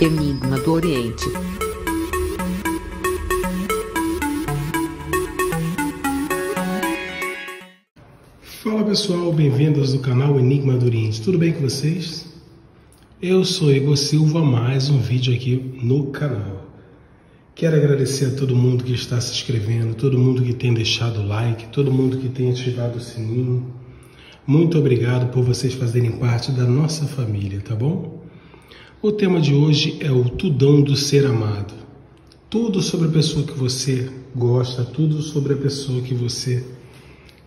Enigma do Oriente. Fala pessoal, bem-vindos ao canal Enigma do Oriente. Tudo bem com vocês? Eu sou Igor Silva, mais um vídeo aqui no canal. Quero agradecer a todo mundo que está se inscrevendo, todo mundo que tem deixado o like, todo mundo que tem ativado o sininho. Muito obrigado por vocês fazerem parte da nossa família, tá bom? O tema de hoje é o tudão do ser amado. Tudo sobre a pessoa que você gosta, tudo sobre a pessoa que você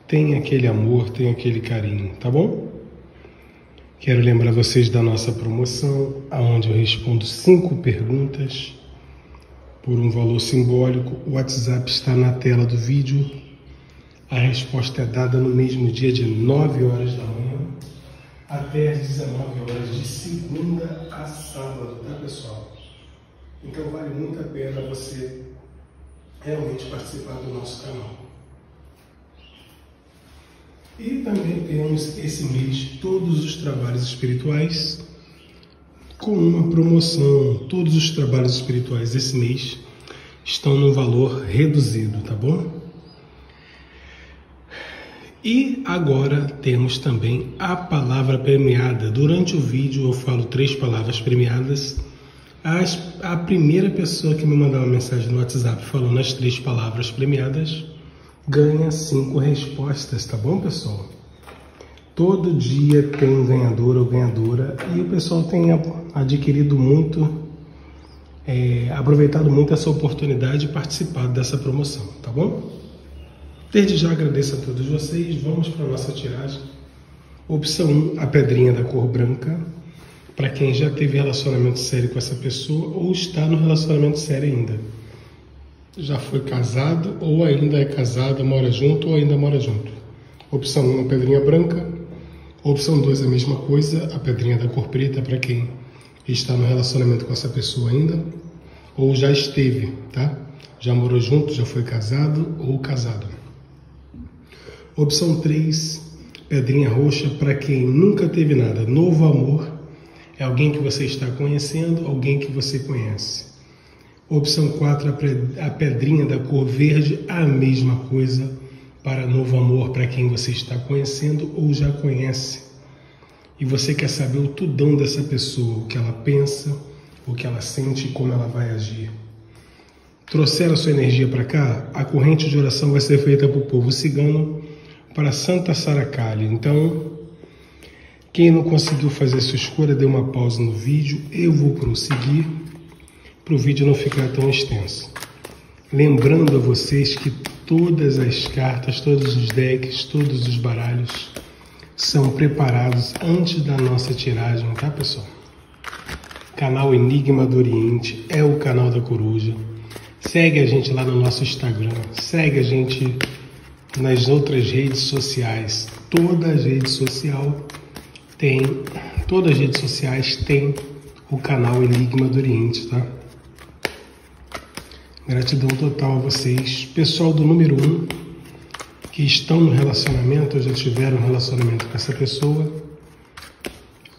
tem aquele amor, tem aquele carinho, tá bom? Quero lembrar vocês da nossa promoção, aonde eu respondo cinco perguntas por um valor simbólico. O WhatsApp está na tela do vídeo. A resposta é dada no mesmo dia de 9 horas da manhã até às 19 horas de segunda a sábado, tá pessoal? Então vale muito a pena você realmente participar do nosso canal. E também temos esse mês todos os trabalhos espirituais com uma promoção. Todos os trabalhos espirituais desse mês estão num valor reduzido, tá bom? E agora temos também a palavra premiada. Durante o vídeo eu falo três palavras premiadas. As, a primeira pessoa que me mandar uma mensagem no WhatsApp falando as três palavras premiadas ganha cinco respostas, tá bom, pessoal? Todo dia tem ganhador ou ganhadora e o pessoal tem adquirido muito, é, aproveitado muito essa oportunidade e participado dessa promoção, tá bom? Desde já agradeço a todos vocês. Vamos para a nossa tiragem. Opção 1, a pedrinha da cor branca. Para quem já teve relacionamento sério com essa pessoa ou está no relacionamento sério ainda já foi casado ou ainda é casado, mora junto ou ainda mora junto. Opção 1, a pedrinha branca. Opção 2, a mesma coisa, a pedrinha da cor preta para quem está no relacionamento com essa pessoa ainda ou já esteve, tá? Já morou junto, já foi casado ou casado. Opção 3, pedrinha roxa para quem nunca teve nada. Novo amor é alguém que você está conhecendo, alguém que você conhece. Opção 4, a pedrinha da cor verde, a mesma coisa para novo amor, para quem você está conhecendo ou já conhece. E você quer saber o tudão dessa pessoa, o que ela pensa, o que ela sente e como ela vai agir. Trouxeram a sua energia para cá? A corrente de oração vai ser feita para o povo cigano, para Santa Saracali. Então, quem não conseguiu fazer sua escolha, dê uma pausa no vídeo. Eu vou prosseguir para o vídeo não ficar tão extenso. Lembrando a vocês que todas as cartas, todos os decks, todos os baralhos são preparados antes da nossa tiragem, tá pessoal? Canal Enigma do Oriente é o canal da Coruja. Segue a gente lá no nosso Instagram, segue a gente nas outras redes sociais. Toda rede social tem, todas as redes sociais tem o canal Enigma do Oriente, tá? Gratidão total a vocês. Pessoal do número 1, um, que estão no relacionamento, ou já tiveram um relacionamento com essa pessoa.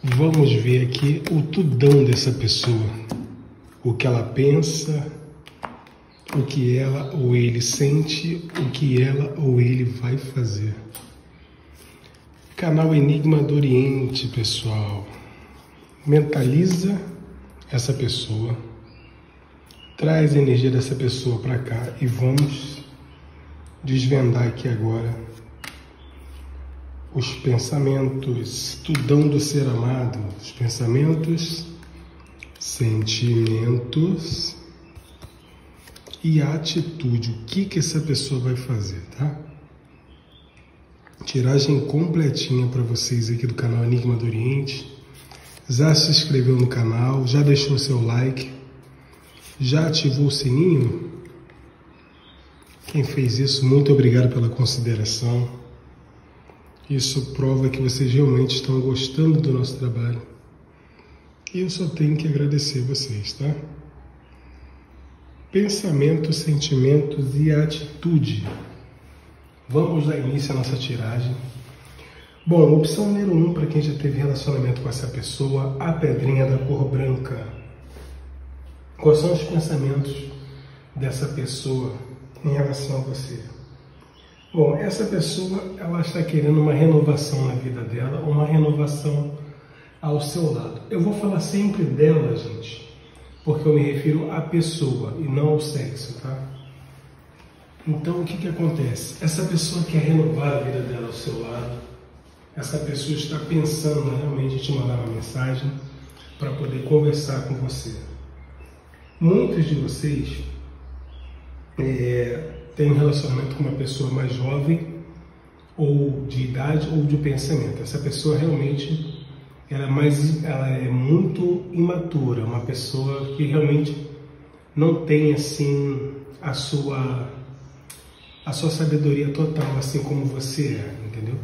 Vamos ver aqui o tudão dessa pessoa. O que ela pensa, o que ela ou ele sente, o que ela ou ele vai fazer. Canal Enigma do Oriente, pessoal. Mentaliza essa pessoa Traz a energia dessa pessoa para cá e vamos desvendar aqui agora os pensamentos, tudão do ser amado, os pensamentos, sentimentos e atitude. O que que essa pessoa vai fazer, tá? Tiragem completinha para vocês aqui do canal Enigma do Oriente. Já se inscreveu no canal, já deixou seu like já ativou o sininho? Quem fez isso, muito obrigado pela consideração. Isso prova que vocês realmente estão gostando do nosso trabalho. E eu só tenho que agradecer vocês, tá? Pensamentos, sentimentos e atitude. Vamos dar início à nossa tiragem. Bom, opção número um para quem já teve relacionamento com essa pessoa, a pedrinha da cor branca. Quais são os pensamentos dessa pessoa em relação a você? Bom, essa pessoa ela está querendo uma renovação na vida dela, uma renovação ao seu lado. Eu vou falar sempre dela, gente, porque eu me refiro à pessoa e não ao sexo, tá? Então, o que, que acontece? Essa pessoa quer renovar a vida dela ao seu lado, essa pessoa está pensando realmente em te mandar uma mensagem para poder conversar com você. Muitos de vocês é, têm um relacionamento com uma pessoa mais jovem, ou de idade, ou de pensamento. Essa pessoa realmente ela é, mais, ela é muito imatura, uma pessoa que realmente não tem assim a sua a sua sabedoria total, assim como você é, entendeu?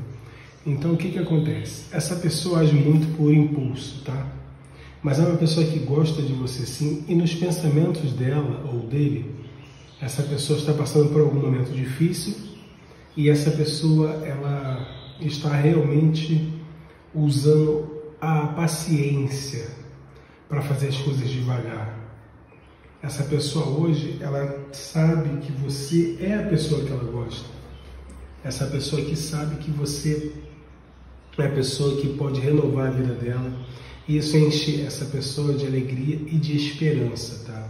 Então o que que acontece? Essa pessoa age muito por impulso, tá? Mas é uma pessoa que gosta de você sim, e nos pensamentos dela ou dele, essa pessoa está passando por algum momento difícil e essa pessoa ela está realmente usando a paciência para fazer as coisas devagar. Essa pessoa hoje, ela sabe que você é a pessoa que ela gosta. Essa pessoa que sabe que você é a pessoa que pode renovar a vida dela. E isso enche essa pessoa de alegria e de esperança, tá?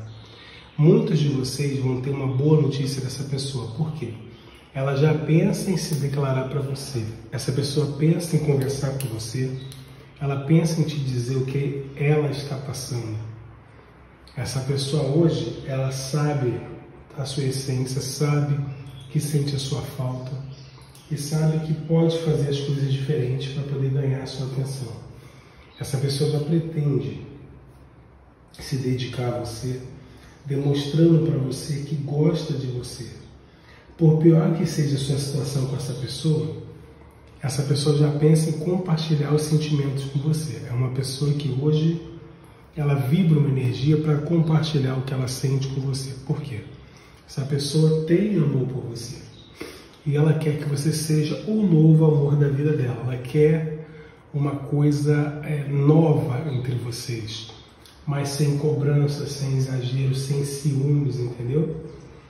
Muitos de vocês vão ter uma boa notícia dessa pessoa. Por quê? Ela já pensa em se declarar para você. Essa pessoa pensa em conversar com você ela pensa em te dizer o que ela está passando. Essa pessoa hoje, ela sabe a sua essência, sabe que sente a sua falta e sabe que pode fazer as coisas diferentes para poder ganhar a sua atenção. Essa pessoa já pretende se dedicar a você, demonstrando para você que gosta de você. Por pior que seja a sua situação com essa pessoa, essa pessoa já pensa em compartilhar os sentimentos com você. É uma pessoa que hoje ela vibra uma energia para compartilhar o que ela sente com você. Por quê? Essa pessoa tem amor por você. E ela quer que você seja o novo amor da vida dela. Ela quer uma coisa é, nova entre vocês, mas sem cobrança, sem exagero, sem ciúmes, entendeu?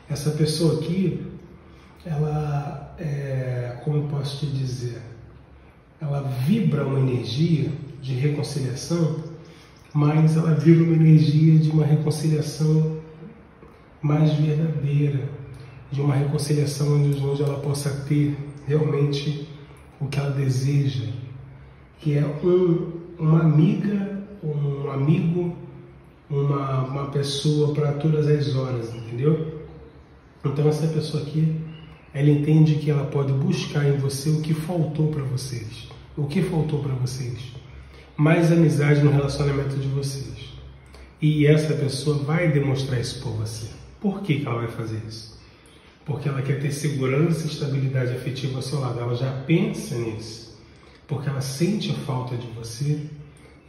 Essa pessoa aqui, ela, é, como eu posso te dizer, ela vibra uma energia de reconciliação, mas ela vibra uma energia de uma reconciliação mais verdadeira, de uma reconciliação onde ela possa ter realmente o que ela deseja, que é um, uma amiga, um amigo, uma, uma pessoa para todas as horas, entendeu? Então essa pessoa aqui ela entende que ela pode buscar em você o que faltou para vocês. O que faltou para vocês? Mais amizade no relacionamento de vocês. E essa pessoa vai demonstrar isso por você. Por que, que ela vai fazer isso? Porque ela quer ter segurança e estabilidade afetiva ao seu lado. Ela já pensa nisso. Porque ela sente a falta de você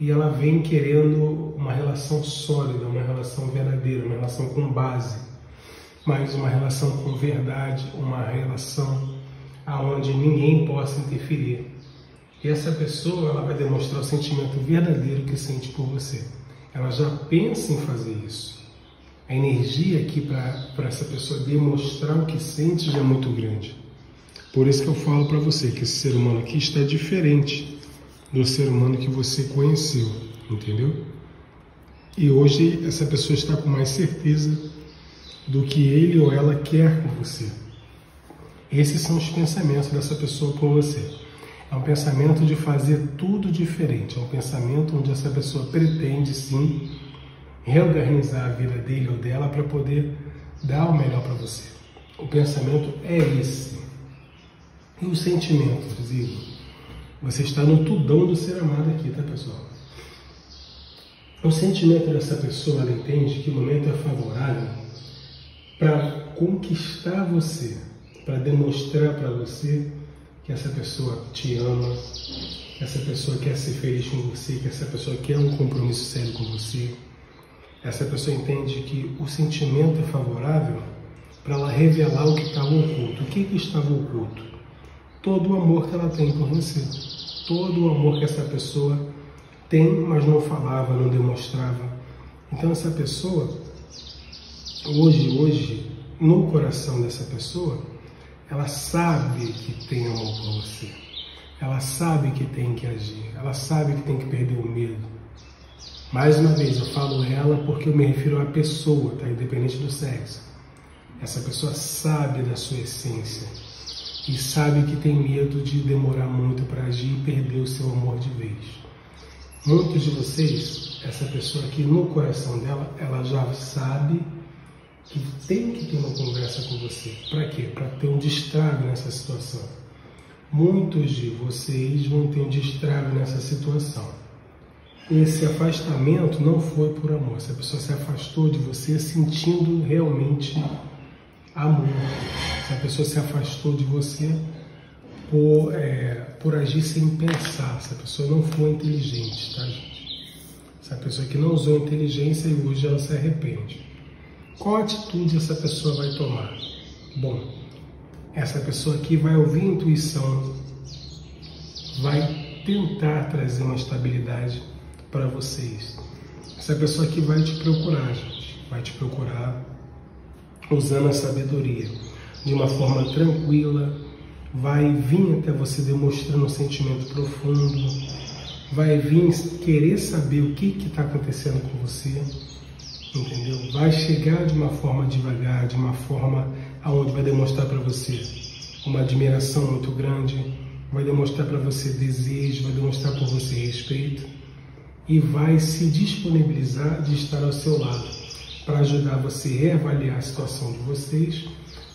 e ela vem querendo uma relação sólida, uma relação verdadeira, uma relação com base mas uma relação com verdade, uma relação aonde ninguém possa interferir. E essa pessoa ela vai demonstrar o sentimento verdadeiro que sente por você. Ela já pensa em fazer isso. A energia aqui para essa pessoa demonstrar o que sente já é muito grande. Por isso que eu falo para você que esse ser humano aqui está diferente do ser humano que você conheceu, entendeu? E hoje essa pessoa está com mais certeza do que ele ou ela quer com você. Esses são os pensamentos dessa pessoa com você. É um pensamento de fazer tudo diferente. É um pensamento onde essa pessoa pretende sim reorganizar a vida dele ou dela para poder dar o melhor para você. O pensamento é esse. E o sentimento, Zigo? Você está no tudão do ser amado aqui, tá pessoal? O sentimento dessa pessoa, ela entende que o momento é favorável para conquistar você, para demonstrar para você que essa pessoa te ama, que essa pessoa quer ser feliz com você, que essa pessoa quer um compromisso sério com você. Essa pessoa entende que o sentimento é favorável para ela revelar o que estava oculto. O que, que estava oculto? Todo o amor que ela tem por você. Todo o amor que essa pessoa tem, mas não falava, não demonstrava. Então essa pessoa hoje, hoje, no coração dessa pessoa, ela sabe que tem amor por você. Ela sabe que tem que agir. Ela sabe que tem que perder o medo. Mais uma vez, eu falo ela porque eu me refiro à pessoa, tá? Independente do sexo. Essa pessoa sabe da sua essência e sabe que tem medo de demorar muito para agir e perder o seu amor de vez. Muitos de vocês, essa pessoa aqui no coração dela, ela já sabe que tem que ter uma conversa com você. Para quê? Para ter um destrave nessa situação. Muitos de vocês vão ter um destrave nessa situação. Esse afastamento não foi por amor. Essa pessoa se afastou de você sentindo realmente amor. Essa pessoa se afastou de você por, é, por agir sem pensar. Essa pessoa não foi inteligente, tá, gente? Essa pessoa que não usou inteligência e hoje ela se arrepende. Qual atitude essa pessoa vai tomar? Bom, essa pessoa aqui vai ouvir intuição, vai tentar trazer uma estabilidade para vocês. Essa pessoa aqui vai te procurar, gente. Vai te procurar usando a sabedoria, de uma forma tranquila, vai vir até você demonstrando um sentimento profundo, vai vir querer saber o que está acontecendo com você, entendeu? Vai chegar de uma forma devagar, de uma forma aonde vai demonstrar para você uma admiração muito grande, vai demonstrar para você desejo, vai demonstrar para você respeito e vai se disponibilizar de estar ao seu lado para ajudar você a reavaliar a situação de vocês,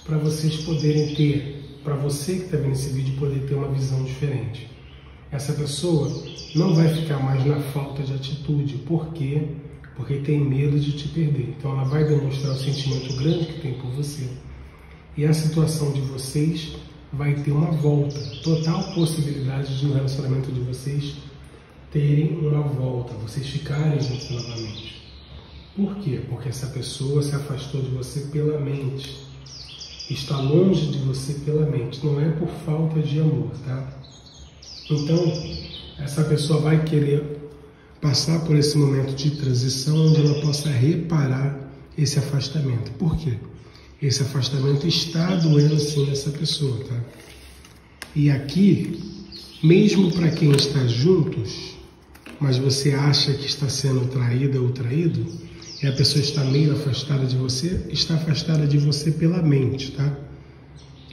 para vocês poderem ter, para você que está vendo esse vídeo, poder ter uma visão diferente. Essa pessoa não vai ficar mais na falta de atitude. Por quê? Porque tem medo de te perder. Então ela vai demonstrar o sentimento grande que tem por você. E a situação de vocês vai ter uma volta. Total possibilidade de um relacionamento de vocês terem uma volta, vocês ficarem juntos novamente. Por quê? Porque essa pessoa se afastou de você pela mente. Está longe de você pela mente. Não é por falta de amor, tá? Então, essa pessoa vai querer passar por esse momento de transição onde ela possa reparar esse afastamento. Por quê? Esse afastamento está doendo sim nessa pessoa, tá? E aqui, mesmo para quem está juntos, mas você acha que está sendo traída ou traído, e a pessoa está meio afastada de você, está afastada de você pela mente, tá?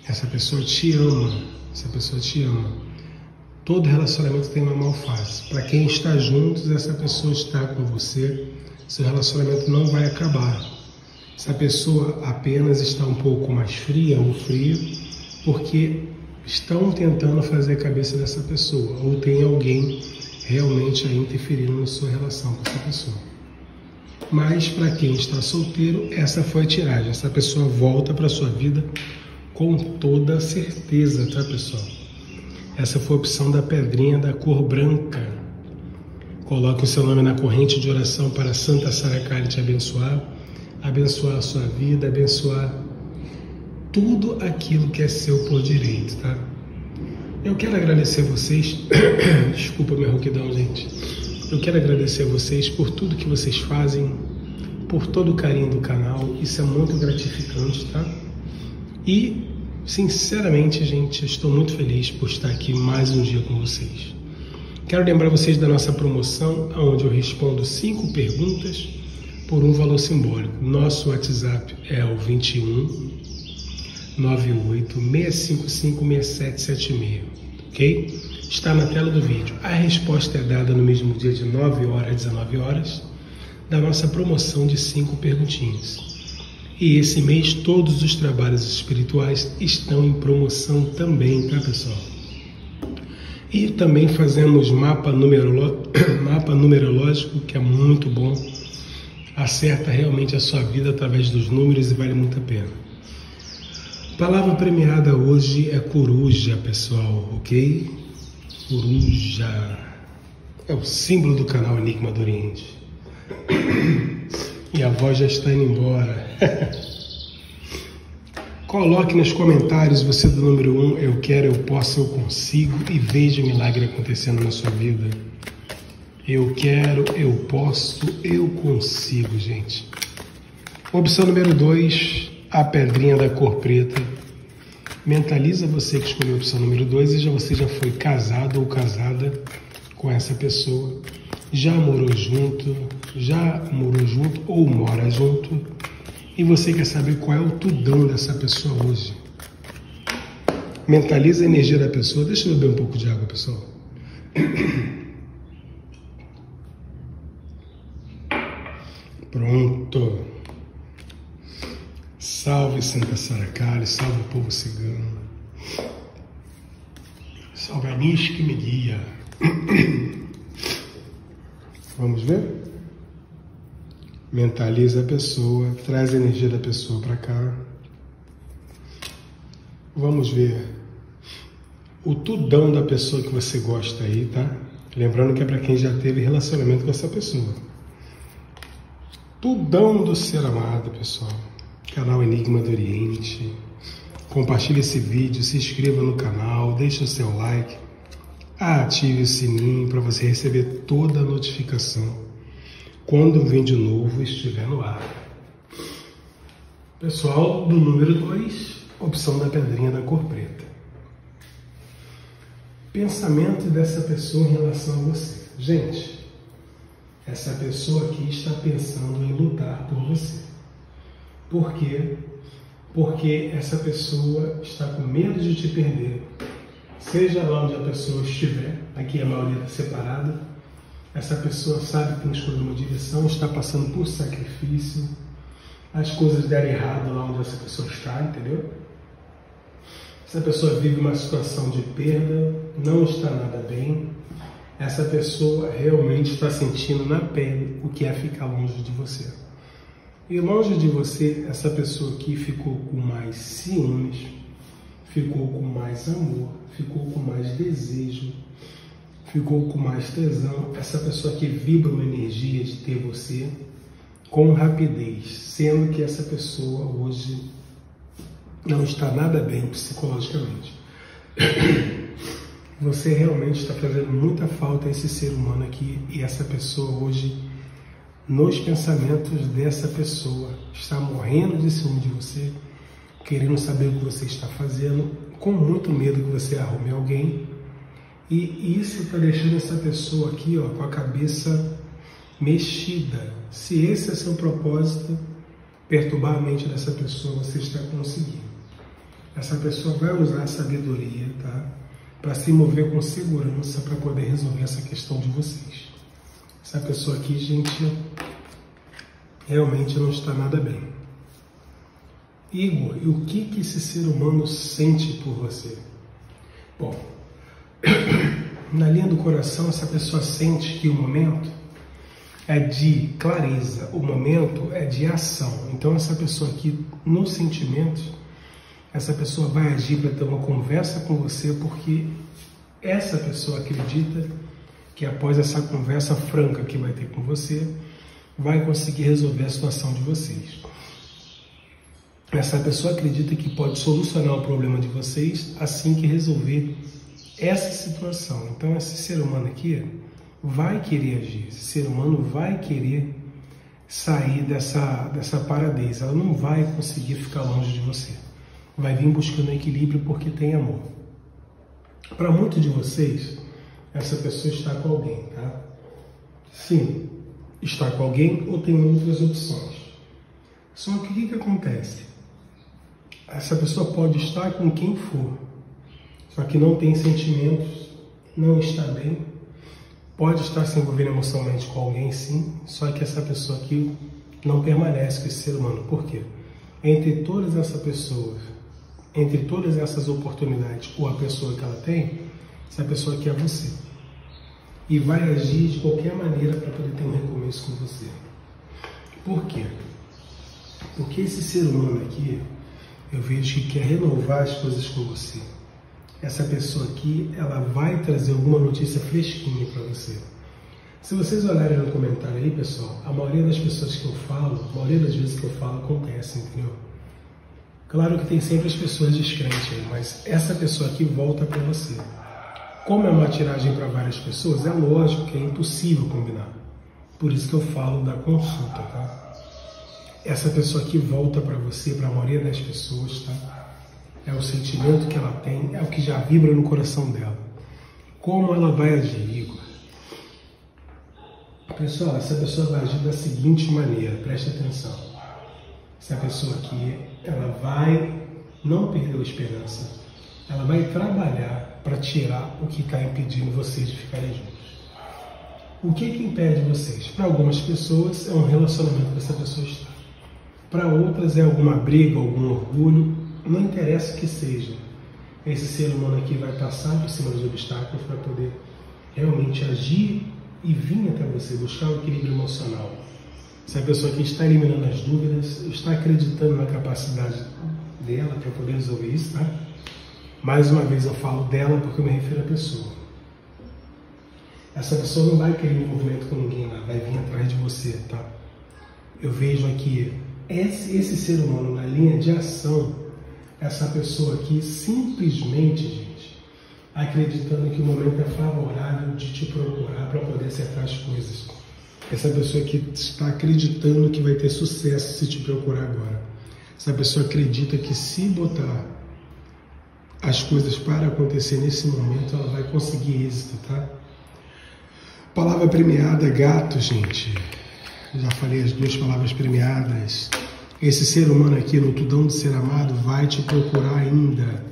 Essa pessoa te ama, essa pessoa te ama. Todo relacionamento tem uma malface. Para quem está juntos, essa pessoa está com você, seu relacionamento não vai acabar. Essa pessoa apenas está um pouco mais fria ou frio, porque estão tentando fazer a cabeça dessa pessoa, ou tem alguém realmente aí interferindo na sua relação com essa pessoa. Mas para quem está solteiro, essa foi a tiragem. Essa pessoa volta para sua vida com toda certeza, tá, pessoal? Essa foi a opção da pedrinha da cor branca. Coloque o seu nome na corrente de oração para Santa Sara Kali te abençoar, abençoar a sua vida, abençoar tudo aquilo que é seu por direito, tá? Eu quero agradecer vocês. Desculpa minha rouquidão, gente. Eu quero agradecer vocês por tudo que vocês fazem, por todo o carinho do canal. Isso é muito gratificante, tá? E, sinceramente, gente, estou muito feliz por estar aqui mais um dia com vocês. Quero lembrar vocês da nossa promoção, onde eu respondo cinco perguntas por um valor simbólico. Nosso WhatsApp é o 21 98 655 6776, ok? está na tela do vídeo. A resposta é dada no mesmo dia de 9 horas às 19 horas da nossa promoção de cinco perguntinhas. E esse mês todos os trabalhos espirituais estão em promoção também, tá pessoal? E também fazemos mapa, numerolo... mapa numerológico, que é muito bom. Acerta realmente a sua vida através dos números e vale muito a pena. Palavra premiada hoje é coruja, pessoal, ok? coruja. É o símbolo do canal Enigma do Oriente. E a voz já está indo embora. Coloque nos comentários você do número 1, um, eu quero, eu posso, eu consigo e veja o milagre acontecendo na sua vida. Eu quero, eu posso, eu consigo, gente. Opção número 2, a pedrinha da cor preta. Mentaliza você que escolheu a opção número 2 e já você já foi casado ou casada com essa pessoa. Já morou junto, já morou junto ou mora junto. E você quer saber qual é o tudão dessa pessoa hoje. Mentaliza a energia da pessoa. Deixa eu beber um pouco de água, pessoal. Pronto. Salve Santa Saracali, salve o povo cigano. Salve a Nis que me guia. Vamos ver? Mentaliza a pessoa, traz a energia da pessoa para cá. Vamos ver o tudão da pessoa que você gosta aí, tá? Lembrando que é para quem já teve relacionamento com essa pessoa. Tudão do ser amado, pessoal. Canal Enigma do Oriente. Compartilhe esse vídeo, se inscreva no canal, deixe o seu like, ative o sininho para você receber toda a notificação quando um vídeo novo estiver no ar. Pessoal, do número 2, opção da pedrinha da cor preta. Pensamento dessa pessoa em relação a você. Gente, essa pessoa aqui está pensando em lutar por você. Por quê? Porque essa pessoa está com medo de te perder. Seja lá onde a pessoa estiver, aqui a maioria está separada, essa pessoa sabe que tem escolhido uma direção, está passando por sacrifício, as coisas deram errado lá onde essa pessoa está, entendeu? Essa pessoa vive uma situação de perda, não está nada bem, essa pessoa realmente está sentindo na pele o que é ficar longe de você. E longe de você, essa pessoa aqui ficou com mais ciúmes, ficou com mais amor, ficou com mais desejo, ficou com mais tesão. Essa pessoa que vibra uma energia de ter você com rapidez, sendo que essa pessoa hoje não está nada bem psicologicamente. Você realmente está fazendo muita falta a esse ser humano aqui e essa pessoa hoje, nos pensamentos dessa pessoa, está morrendo de ciúme de você, querendo saber o que você está fazendo, com muito medo que você arrume alguém. E isso está deixando essa pessoa aqui ó, com a cabeça mexida. Se esse é seu propósito, perturbar a mente dessa pessoa, você está conseguindo. Essa pessoa vai usar a sabedoria, tá? para se mover com segurança para poder resolver essa questão de vocês. Essa pessoa aqui, gente, realmente não está nada bem. Igor, e o que, que esse ser humano sente por você? Bom, na linha do coração, essa pessoa sente que o momento é de clareza, o momento é de ação. Então, essa pessoa aqui, no sentimento, essa pessoa vai agir para ter uma conversa com você porque essa pessoa acredita que após essa conversa franca que vai ter com você, vai conseguir resolver a situação de vocês. Essa pessoa acredita que pode solucionar o problema de vocês assim que resolver essa situação. Então, esse ser humano aqui vai querer agir, esse ser humano vai querer sair dessa, dessa paradez, ela não vai conseguir ficar longe de você vai vir buscando equilíbrio porque tem amor. Para muitos de vocês, essa pessoa está com alguém, tá? Sim, está com alguém ou tem outras opções. Só que o que, que acontece? Essa pessoa pode estar com quem for, só que não tem sentimentos, não está bem, pode estar se envolvendo emocionalmente com alguém, sim, só que essa pessoa aqui não permanece com esse ser humano. Por quê? Entre todas essas pessoas entre todas essas oportunidades ou a pessoa que ela tem, essa pessoa aqui é você. E vai agir de qualquer maneira para poder ter um recomeço com você. Por quê? Porque esse ser humano aqui, eu vejo que quer renovar as coisas com você. Essa pessoa aqui, ela vai trazer alguma notícia fresquinha para você. Se vocês olharem no comentário aí, pessoal, a maioria das pessoas que eu falo, a maioria das vezes que eu falo acontece, entendeu? Claro que tem sempre as pessoas descrentes aí, mas essa pessoa aqui volta para você. Como é uma tiragem para várias pessoas, é lógico que é impossível combinar. Por isso que eu falo da consulta, tá? Essa pessoa aqui volta para você, para a maioria das pessoas, tá? É o sentimento que ela tem, é o que já vibra no coração dela. Como ela vai agir, Igor? Pessoal, essa pessoa vai agir da seguinte maneira, preste atenção. Essa pessoa aqui, ela vai não perder a esperança, ela vai trabalhar para tirar o que está impedindo vocês de ficarem juntos. O que, que impede vocês? Para algumas pessoas é um relacionamento que essa pessoa está. Para outras é alguma briga, algum orgulho, não interessa o que seja. Esse ser humano aqui vai passar por cima dos obstáculos para poder realmente agir e vir até você, buscar o equilíbrio emocional. Se a pessoa aqui está eliminando as dúvidas, está acreditando na capacidade dela para poder resolver isso, tá? Mais uma vez eu falo dela porque eu me refiro à pessoa. Essa pessoa não vai querer envolvimento com ninguém lá, vai vir atrás de você, tá? Eu vejo aqui esse, esse ser humano na linha de ação, essa pessoa aqui simplesmente, gente, acreditando que o momento é favorável de te procurar para poder acertar as coisas. Essa pessoa aqui está acreditando que vai ter sucesso se te procurar agora. Essa pessoa acredita que se botar as coisas para acontecer nesse momento, ela vai conseguir êxito, tá? Palavra premiada, gato, gente. Já falei as duas palavras premiadas. Esse ser humano aqui, no tudão de ser amado, vai te procurar ainda.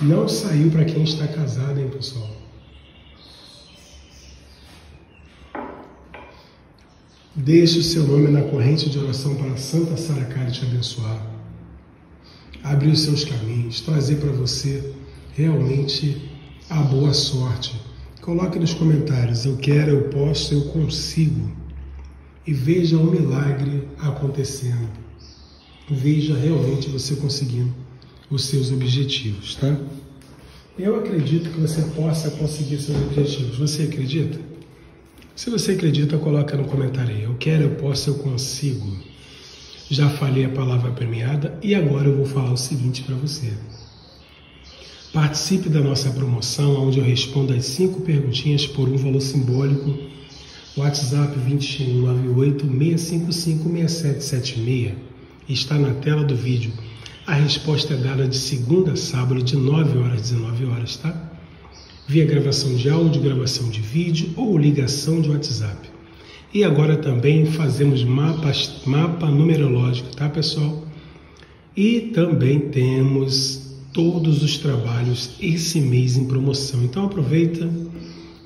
Não saiu para quem está casado, hein, pessoal? Deixe o seu nome na corrente de oração para Santa Saracari te abençoar. Abrir os seus caminhos, trazer para você realmente a boa sorte. Coloque nos comentários, eu quero, eu posso, eu consigo. E veja o milagre acontecendo. Veja realmente você conseguindo os seus objetivos, tá? Eu acredito que você possa conseguir seus objetivos. Você acredita? Se você acredita, coloca no comentário aí. Eu quero, eu posso, eu consigo. Já falei a palavra premiada e agora eu vou falar o seguinte para você. Participe da nossa promoção, onde eu respondo as cinco perguntinhas por um valor simbólico. WhatsApp 21986556776 está na tela do vídeo. A resposta é dada de segunda a sábado, de 9 horas às 19 horas, tá? via gravação de áudio, gravação de vídeo ou ligação de WhatsApp. E agora também fazemos mapas, mapa numerológico, tá pessoal? E também temos todos os trabalhos esse mês em promoção. Então aproveita,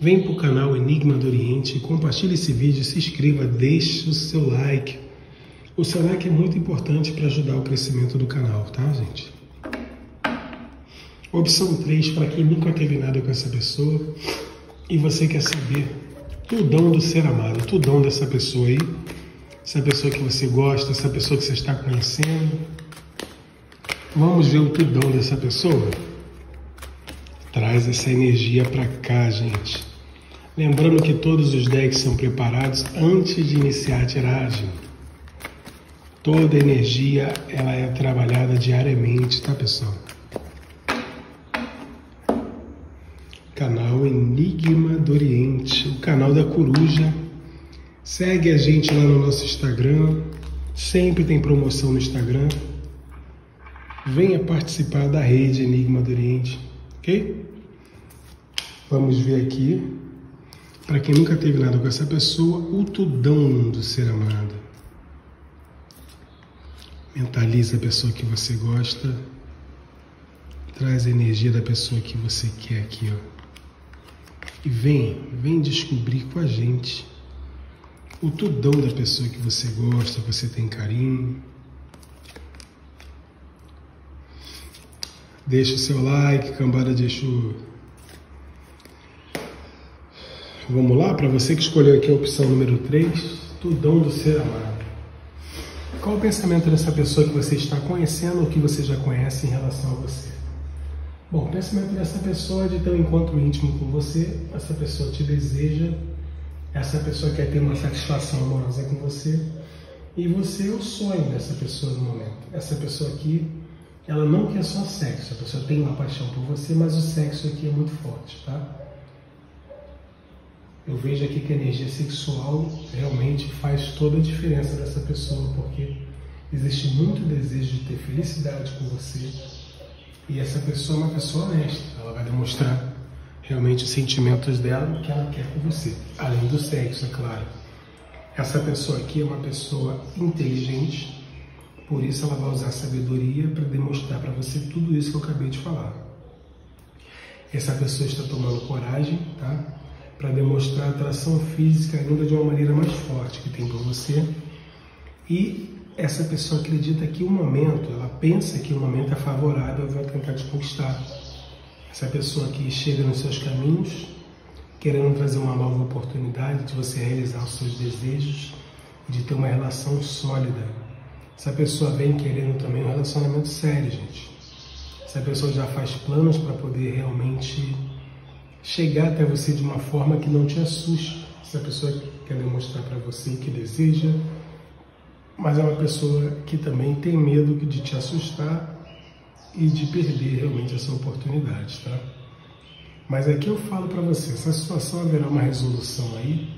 vem para o canal Enigma do Oriente, compartilhe esse vídeo, se inscreva, deixe o seu like. O seu like é muito importante para ajudar o crescimento do canal, tá gente? Opção 3, para quem nunca teve nada com essa pessoa e você quer saber tudão do ser amado, tudão dessa pessoa aí, essa pessoa que você gosta, essa pessoa que você está conhecendo. Vamos ver o tudão dessa pessoa? Traz essa energia para cá, gente. Lembrando que todos os decks são preparados antes de iniciar a tiragem. Toda energia ela é trabalhada diariamente, tá, pessoal? canal Enigma do Oriente, o canal da Coruja. Segue a gente lá no nosso Instagram, sempre tem promoção no Instagram. Venha participar da rede Enigma do Oriente, ok? Vamos ver aqui, para quem nunca teve nada com essa pessoa, o tudão do ser amado. Mentaliza a pessoa que você gosta, traz a energia da pessoa que você quer aqui, ó. E vem, vem descobrir com a gente o tudão da pessoa que você gosta, você tem carinho. Deixa o seu like, cambada de Exu. Vamos lá, para você que escolheu aqui a opção número 3, tudão do ser amado. Qual o pensamento dessa pessoa que você está conhecendo ou que você já conhece em relação a você? Bom, o pensamento dessa pessoa é de ter um encontro íntimo com você, essa pessoa te deseja, essa pessoa quer ter uma satisfação amorosa com você, e você é o sonho dessa pessoa no momento. Essa pessoa aqui, ela não quer só sexo, a pessoa tem uma paixão por você, mas o sexo aqui é muito forte, tá? Eu vejo aqui que a energia sexual realmente faz toda a diferença dessa pessoa, porque existe muito desejo de ter felicidade com você. E essa pessoa é uma pessoa honesta, ela vai demonstrar realmente os sentimentos dela, o que ela quer com você, além do sexo, é claro. Essa pessoa aqui é uma pessoa inteligente, por isso ela vai usar sabedoria para demonstrar para você tudo isso que eu acabei de falar. Essa pessoa está tomando coragem, tá? Para demonstrar atração física ainda de uma maneira mais forte que tem por você. E essa pessoa acredita que o momento, ela pensa que o momento é favorável, vai tentar te conquistar. Essa pessoa aqui chega nos seus caminhos, querendo trazer uma nova oportunidade de você realizar os seus desejos de ter uma relação sólida. Essa pessoa vem querendo também um relacionamento sério, gente. Essa pessoa já faz planos para poder realmente chegar até você de uma forma que não te assuste. Essa pessoa quer demonstrar para você que deseja, mas é uma pessoa que também tem medo de te assustar e de perder realmente essa oportunidade, tá? Mas aqui eu falo para você, essa situação haverá uma resolução aí,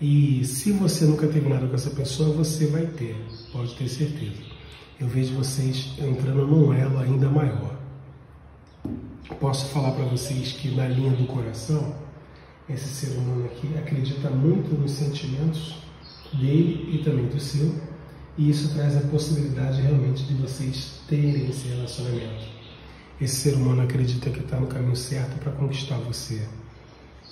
e se você nunca teve nada com essa pessoa, você vai ter, pode ter certeza. Eu vejo vocês entrando num elo ainda maior. Posso falar para vocês que na linha do coração, esse ser humano aqui acredita muito nos sentimentos dele e também do seu, e isso traz a possibilidade realmente de vocês terem esse relacionamento. Esse ser humano acredita que está no caminho certo para conquistar você.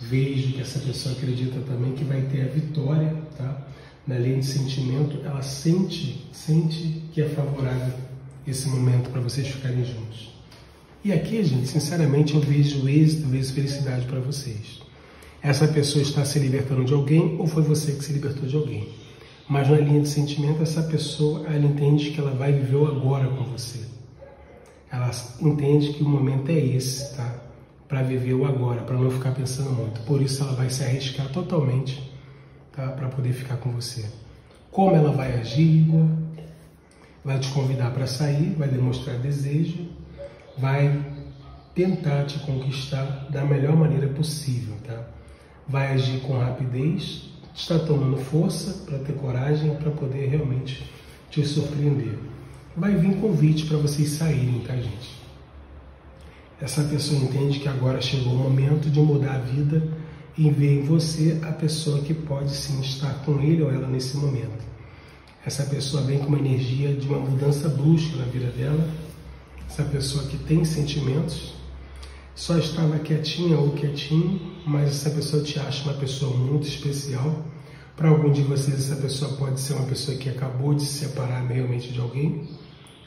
Vejo que essa pessoa acredita também que vai ter a vitória, tá? Na lei de sentimento, ela sente, sente que é favorável esse momento para vocês ficarem juntos. E aqui, gente, sinceramente, eu vejo êxito, vejo felicidade para vocês. Essa pessoa está se libertando de alguém ou foi você que se libertou de alguém? Mas na linha de sentimento, essa pessoa ela entende que ela vai viver o agora com você. Ela entende que o momento é esse, tá? Para viver o agora, para não ficar pensando muito. Por isso ela vai se arriscar totalmente, tá? Para poder ficar com você. Como ela vai agir? Vai te convidar para sair, vai demonstrar desejo, vai tentar te conquistar da melhor maneira possível, tá? Vai agir com rapidez, está tomando força para ter coragem para poder realmente te surpreender. Vai vir convite para vocês saírem, tá, gente? Essa pessoa entende que agora chegou o momento de mudar a vida e ver em você a pessoa que pode sim estar com ele ou ela nesse momento. Essa pessoa vem com uma energia de uma mudança brusca na vida dela. Essa pessoa que tem sentimentos, só estava quietinha ou quietinho, mas essa pessoa te acha uma pessoa muito especial. Para algum de vocês, essa pessoa pode ser uma pessoa que acabou de se separar realmente de alguém,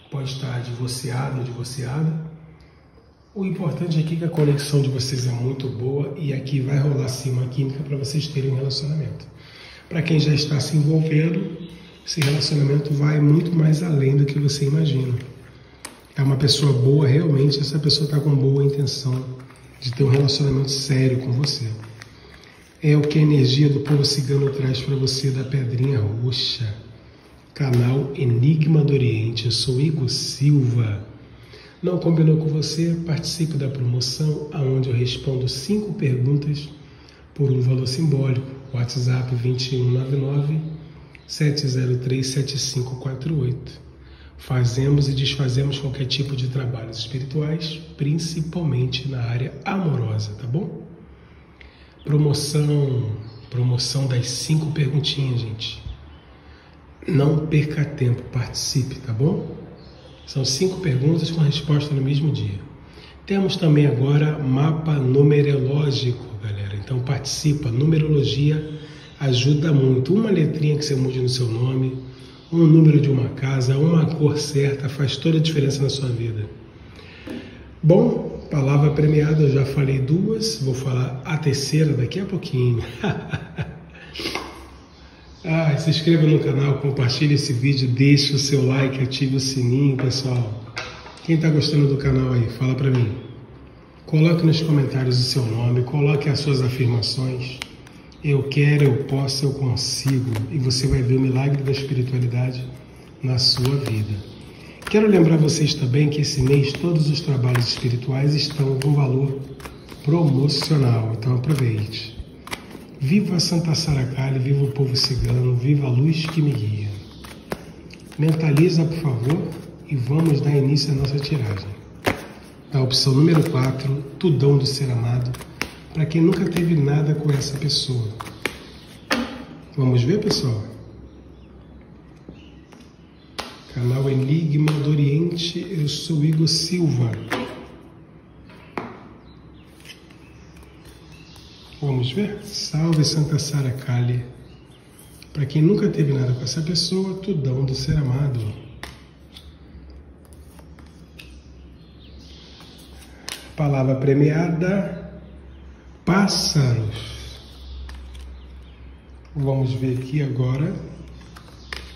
pode estar divorciado ou divorciada. O importante aqui é que a conexão de vocês é muito boa e aqui vai rolar sim uma química para vocês terem um relacionamento. Para quem já está se envolvendo, esse relacionamento vai muito mais além do que você imagina é uma pessoa boa, realmente essa pessoa está com boa intenção de ter um relacionamento sério com você. É o que a energia do povo cigano traz para você da Pedrinha Roxa. Canal Enigma do Oriente. Eu sou Igor Silva. Não combinou com você? Participe da promoção, onde eu respondo cinco perguntas por um valor simbólico. WhatsApp 2199 703 7548. Fazemos e desfazemos qualquer tipo de trabalhos espirituais, principalmente na área amorosa, tá bom? Promoção, promoção das cinco perguntinhas, gente. Não perca tempo, participe, tá bom? São cinco perguntas com resposta no mesmo dia. Temos também agora mapa numerológico, galera. Então participa, numerologia ajuda muito. Uma letrinha que você mude no seu nome, um número de uma casa, uma cor certa faz toda a diferença na sua vida. Bom, palavra premiada, eu já falei duas, vou falar a terceira daqui a pouquinho. ah, se inscreva no canal, compartilhe esse vídeo, deixe o seu like, ative o sininho, pessoal. Quem está gostando do canal aí, fala para mim. Coloque nos comentários o seu nome, coloque as suas afirmações. Eu quero, eu posso, eu consigo. E você vai ver o milagre da espiritualidade na sua vida. Quero lembrar vocês também que esse mês todos os trabalhos espirituais estão com valor promocional, então aproveite. Viva Santa Saracali, viva o povo cigano, viva a luz que me guia. Mentaliza, por favor, e vamos dar início à nossa tiragem. Da opção número 4, Tudão do Ser Amado, para quem nunca teve nada com essa pessoa. Vamos ver, pessoal? Canal Enigma do Oriente, eu sou Igor Silva. Vamos ver? Salve Santa Sara Kali. Para quem nunca teve nada com essa pessoa, tudão do ser amado. Palavra premiada: pássaros. Vamos ver aqui agora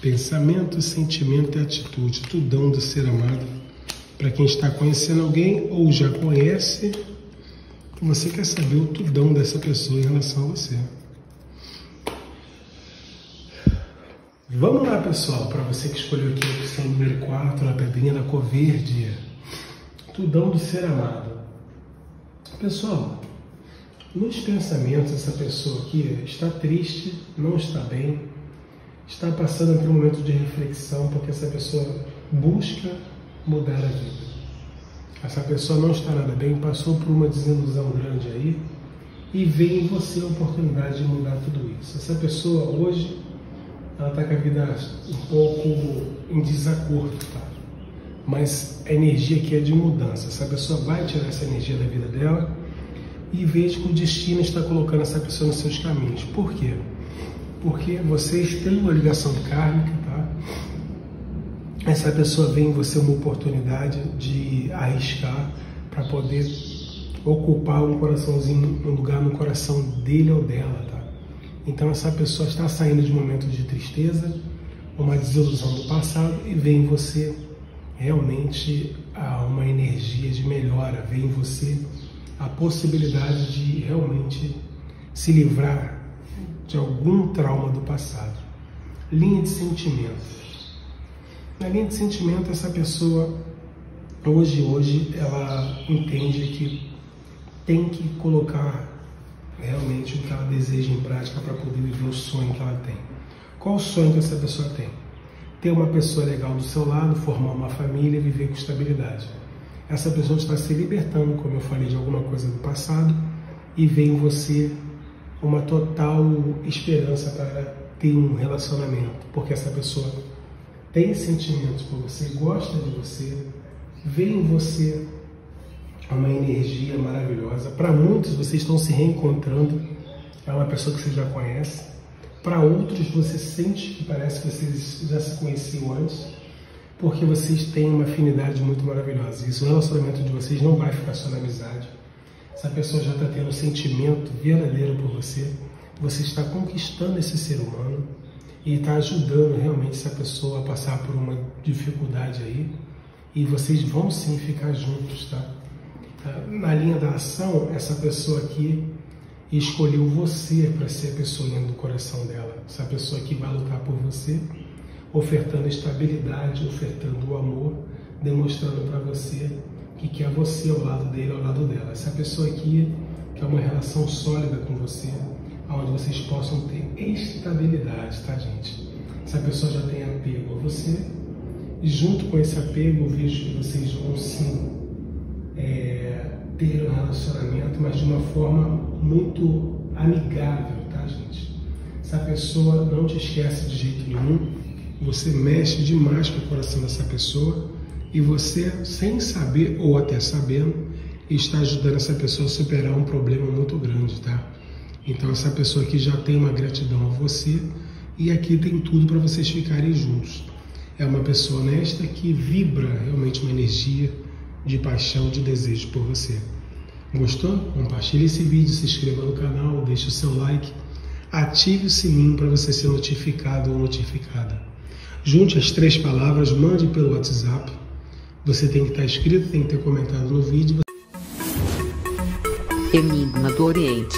pensamento, sentimento e atitude, tudão do ser amado. Para quem está conhecendo alguém ou já conhece, você quer saber o tudão dessa pessoa em relação a você. Vamos lá, pessoal, para você que escolheu aqui a opção número 4, a pedrinha da cor verde. Tudão do ser amado. Pessoal, nos pensamentos, essa pessoa aqui está triste, não está bem, está passando por um momento de reflexão, porque essa pessoa busca mudar a vida. Essa pessoa não está nada bem, passou por uma desilusão grande aí e vê em você a oportunidade de mudar tudo isso. Essa pessoa hoje ela está com a vida um pouco em desacordo, tá? Mas a energia aqui é de mudança. Essa pessoa vai tirar essa energia da vida dela e veja que o destino está colocando essa pessoa nos seus caminhos. Por quê? porque vocês têm uma ligação kármica, tá? Essa pessoa vê em você uma oportunidade de arriscar para poder ocupar um coraçãozinho, um lugar no coração dele ou dela, tá? Então essa pessoa está saindo de um momento de tristeza, uma desilusão do passado e vê em você realmente uma energia de melhora, vê em você a possibilidade de realmente se livrar de algum trauma do passado. Linha de sentimento. Na linha de sentimento, essa pessoa, hoje, hoje, ela entende que tem que colocar realmente o que ela deseja em prática para poder viver o sonho que ela tem. Qual o sonho que essa pessoa tem? Ter uma pessoa legal do seu lado, formar uma família, viver com estabilidade. Essa pessoa está se libertando, como eu falei, de alguma coisa do passado e vê em você uma total esperança para ter um relacionamento, porque essa pessoa tem sentimentos por você, gosta de você, vê em você uma energia maravilhosa. Para muitos, vocês estão se reencontrando, é uma pessoa que você já conhece. Para outros, você sente que parece que vocês já se conheciam antes, porque vocês têm uma afinidade muito maravilhosa. Isso, o relacionamento de vocês não vai ficar só na amizade essa pessoa já está tendo um sentimento verdadeiro por você, você está conquistando esse ser humano e está ajudando realmente essa pessoa a passar por uma dificuldade aí e vocês vão sim ficar juntos, tá? tá? Na linha da ação, essa pessoa aqui escolheu você para ser a pessoa do coração dela. Essa pessoa aqui vai lutar por você, ofertando estabilidade, ofertando o amor, demonstrando para você que quer você ao lado dele, ao lado dela. Essa pessoa aqui quer uma relação sólida com você, onde vocês possam ter estabilidade, tá, gente? Essa pessoa já tem apego a você, e junto com esse apego eu vejo que vocês vão sim é, ter um relacionamento, mas de uma forma muito amigável, tá, gente? Essa pessoa não te esquece de jeito nenhum, você mexe demais com o coração dessa pessoa e você, sem saber ou até sabendo, está ajudando essa pessoa a superar um problema muito grande, tá? Então essa pessoa aqui já tem uma gratidão a você e aqui tem tudo para vocês ficarem juntos. É uma pessoa honesta que vibra realmente uma energia de paixão, de desejo por você. Gostou? Compartilhe esse vídeo, se inscreva no canal, deixe o seu like, ative o sininho para você ser notificado ou notificada. Junte as três palavras, mande pelo WhatsApp você tem que estar inscrito, tem que ter comentado no vídeo. Enigma do Oriente.